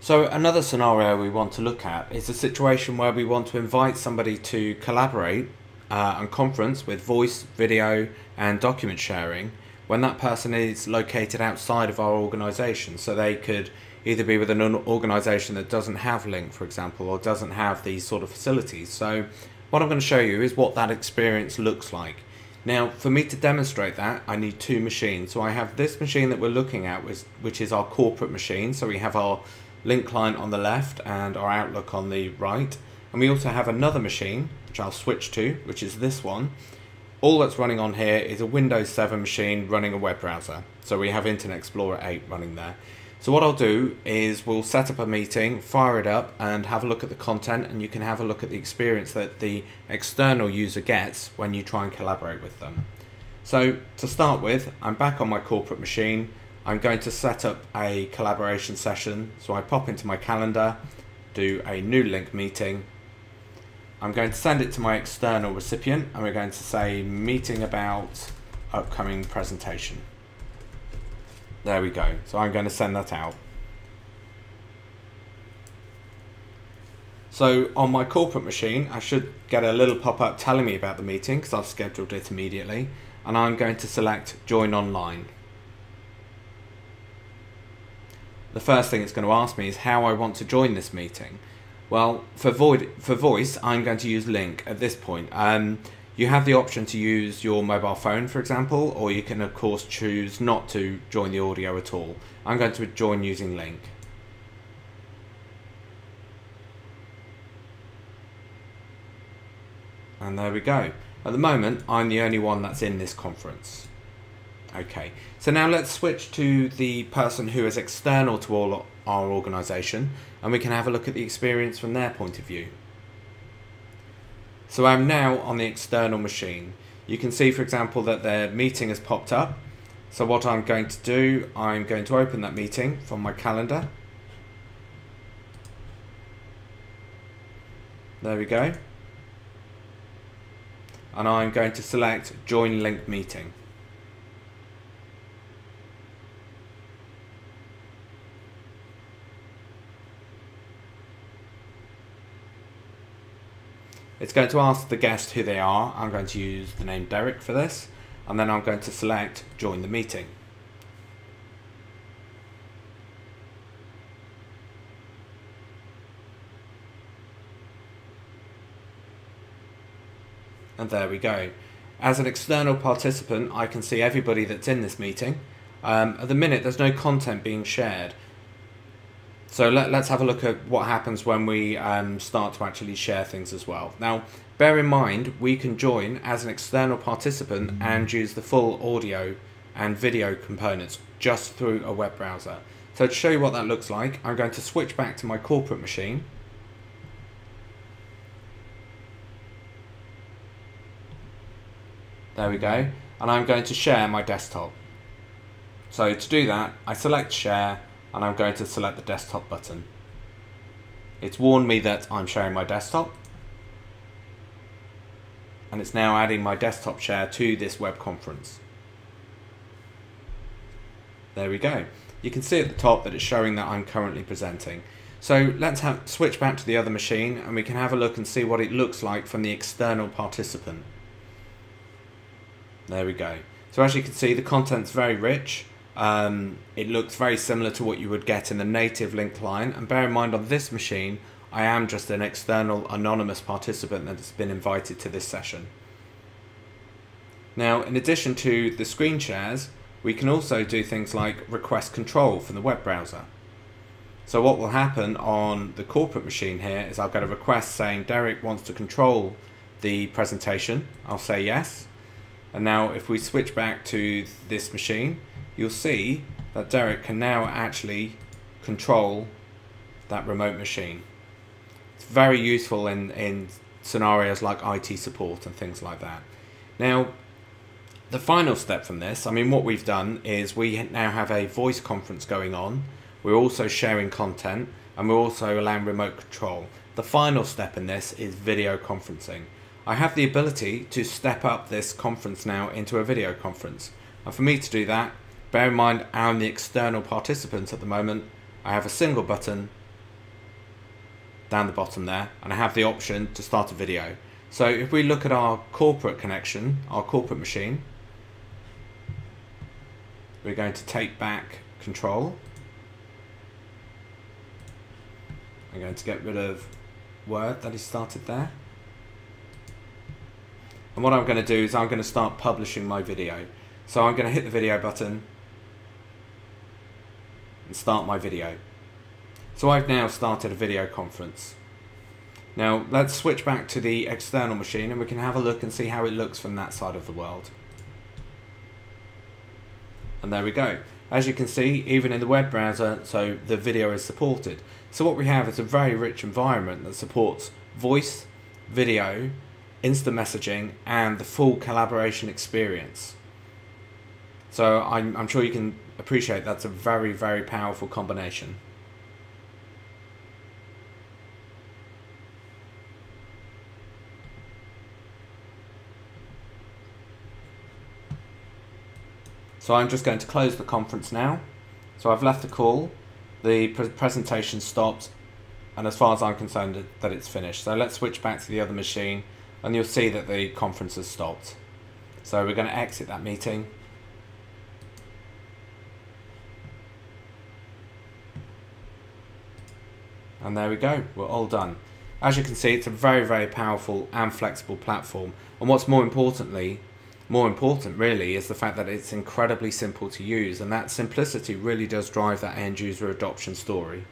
So another scenario we want to look at is a situation where we want to invite somebody to collaborate uh, and conference with voice, video and document sharing when that person is located outside of our organisation. So they could either be with an organisation that doesn't have Lync, for example, or doesn't have these sort of facilities. So what I'm going to show you is what that experience looks like. Now, for me to demonstrate that, I need two machines. So I have this machine that we're looking at, which, which is our corporate machine. So we have our Lync client on the left and our Outlook on the right. And we also have another machine, which I'll switch to, which is this one. All that's running on here is a Windows 7 machine running a web browser. So we have Internet Explorer 8 running there. So what I'll do is we'll set up a meeting, fire it up and have a look at the content and you can have a look at the experience that the external user gets when you try and collaborate with them. So to start with, I'm back on my corporate machine. I'm going to set up a collaboration session. So I pop into my calendar, do a new Lync meeting. I'm going to send it to my external recipient and we're going to say meeting about upcoming presentation. There we go. So I'm going to send that out. So on my corporate machine, I should get a little pop-up telling me about the meeting because I've scheduled it immediately. And I'm going to select join online. The first thing it's going to ask me is how I want to join this meeting. Well, for, void, for voice, I'm going to use Lync at this point. Um, you have the option to use your mobile phone, for example, or you can of course choose not to join the audio at all. I'm going to join using Lync. And there we go. At the moment, I'm the only one that's in this conference. Okay, so now let's switch to the person who is external to all our organisation and we can have a look at the experience from their point of view. So I'm now on the external machine. You can see, for example, that their meeting has popped up. So what I'm going to do, I'm going to open that meeting from my calendar. There we go. And I'm going to select Join Lync Meeting. It's going to ask the guest who they are. I'm going to use the name Derek for this. And then I'm going to select join the meeting. And there we go. As an external participant, I can see everybody that's in this meeting. Um, at the minute, there's no content being shared. So let, us have a look at what happens when we um, start to actually share things as well. Now, bear in mind, we can join as an external participant and use the full audio and video components just through a web browser. So to show you what that looks like, I'm going to switch back to my corporate machine. There we go. And I'm going to share my desktop. So to do that, I select share and I'm going to select the desktop button. It's warned me that I'm sharing my desktop and it's now adding my desktop share to this web conference. There we go. You can see at the top that it's showing that I'm currently presenting. So let's have, switch back to the other machine and we can have a look and see what it looks like from the external participant. There we go. So as you can see the content's very rich um, it looks very similar to what you would get in the native Lync client. And bear in mind on this machine, I am just an external anonymous participant that's been invited to this session. Now, in addition to the screen shares, we can also do things like request control from the web browser. So what will happen on the corporate machine here is I'll get a request saying Derek wants to control the presentation. I'll say yes. And now if we switch back to this machine, you'll see that Derek can now actually control that remote machine. It's very useful in, in scenarios like IT support and things like that. Now, the final step from this, I mean, what we've done is we now have a voice conference going on. We're also sharing content and we're also allowing remote control. The final step in this is video conferencing. I have the ability to step up this conference now into a video conference. And for me to do that, Bear in mind, I'm the external participant at the moment. I have a single button down the bottom there and I have the option to start a video. So if we look at our corporate connection, our corporate machine, we're going to take back control. I'm going to get rid of Word that he started there. And what I'm going to do is I'm going to start publishing my video. So I'm going to hit the video button and start my video. So I've now started a video conference. Now let's switch back to the external machine and we can have a look and see how it looks from that side of the world. And there we go. As you can see, even in the web browser, so the video is supported. So what we have is a very rich environment that supports voice, video, instant messaging, and the full collaboration experience. So I'm, I'm sure you can appreciate that's a very, very powerful combination. So I'm just going to close the conference now. So I've left the call, the pre presentation stopped, and as far as I'm concerned that it's finished. So let's switch back to the other machine and you'll see that the conference has stopped. So we're going to exit that meeting. And there we go, we're all done. As you can see, it's a very, very powerful and flexible platform. And what's more importantly, more important really is the fact that it's incredibly simple to use and that simplicity really does drive that end user adoption story.